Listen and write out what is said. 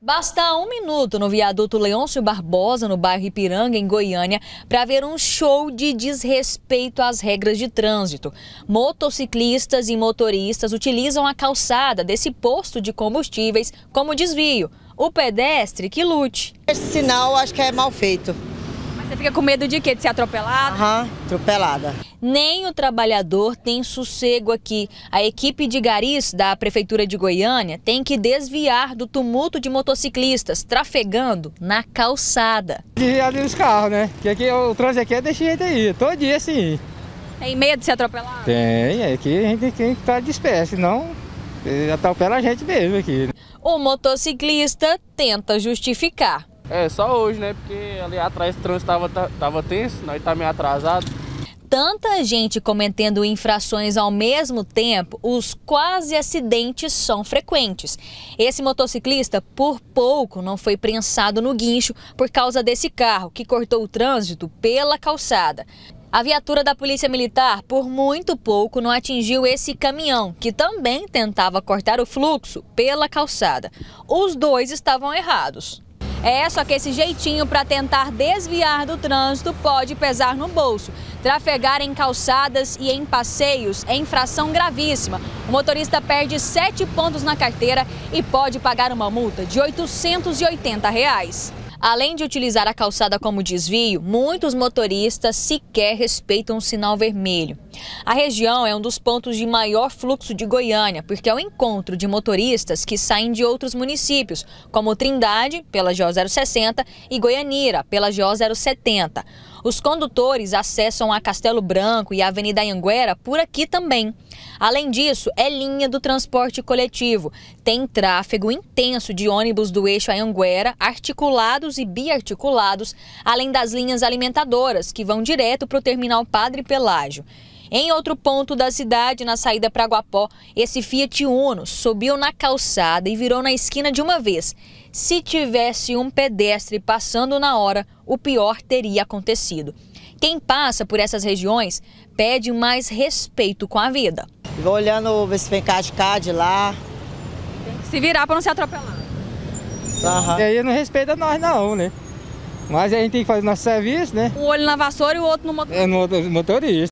Basta um minuto no viaduto Leôncio Barbosa, no bairro Ipiranga, em Goiânia, para ver um show de desrespeito às regras de trânsito. Motociclistas e motoristas utilizam a calçada desse posto de combustíveis como desvio. O pedestre que lute. Esse sinal acho que é mal feito. Você fica com medo de quê? De ser atropelado? Aham, atropelada. Nem o trabalhador tem sossego aqui. A equipe de garis da Prefeitura de Goiânia tem que desviar do tumulto de motociclistas trafegando na calçada. Desviar dos carros, né? Que aqui o trânsito aqui é desse jeito aí, todo dia assim. Tem medo de ser atropelado? Tem, é que a gente tem que estar de espécie, senão atropela a gente mesmo aqui. O motociclista tenta justificar. É, só hoje, né? Porque ali atrás o trânsito tava, tava tenso, nós tá meio atrasado. Tanta gente cometendo infrações ao mesmo tempo, os quase acidentes são frequentes. Esse motociclista, por pouco, não foi prensado no guincho por causa desse carro que cortou o trânsito pela calçada. A viatura da Polícia Militar, por muito pouco, não atingiu esse caminhão, que também tentava cortar o fluxo pela calçada. Os dois estavam errados. É, só que esse jeitinho para tentar desviar do trânsito pode pesar no bolso. Trafegar em calçadas e em passeios é infração gravíssima. O motorista perde sete pontos na carteira e pode pagar uma multa de 880 reais. Além de utilizar a calçada como desvio, muitos motoristas sequer respeitam o sinal vermelho. A região é um dos pontos de maior fluxo de Goiânia, porque é o encontro de motoristas que saem de outros municípios, como Trindade, pela GO 060, e Goianira, pela GO 070. Os condutores acessam a Castelo Branco e a Avenida Anguera por aqui também. Além disso, é linha do transporte coletivo. Tem tráfego intenso de ônibus do eixo Anhanguera, articulados e biarticulados, além das linhas alimentadoras, que vão direto para o terminal Padre Pelágio. Em outro ponto da cidade, na saída para Guapó, esse Fiat Uno subiu na calçada e virou na esquina de uma vez. Se tivesse um pedestre passando na hora, o pior teria acontecido. Quem passa por essas regiões pede mais respeito com a vida. Vou olhando ver se vem cá de cá, de lá. Tem que se virar para não se atropelar. Uhum. E aí não respeita nós não, né? Mas a gente tem que fazer nosso serviço, né? Um olho na vassoura e o outro no motorista. É no motorista.